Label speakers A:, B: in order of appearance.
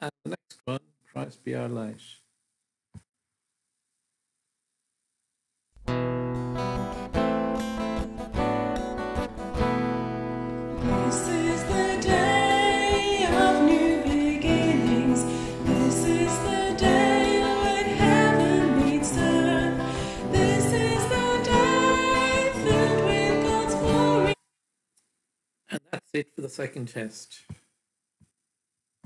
A: And the next one, Christ be our light.
B: This is the day of new beginnings. This is the day when heaven meets earth. This is the day filled with God's glory.
A: And that's it for the second test.